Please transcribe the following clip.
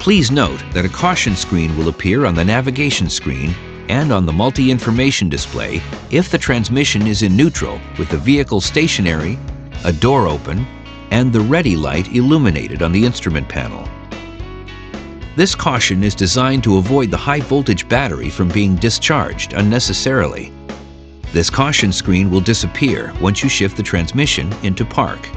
Please note that a caution screen will appear on the navigation screen and on the multi-information display if the transmission is in neutral with the vehicle stationary, a door open, and the ready light illuminated on the instrument panel. This caution is designed to avoid the high voltage battery from being discharged unnecessarily. This caution screen will disappear once you shift the transmission into park.